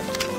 you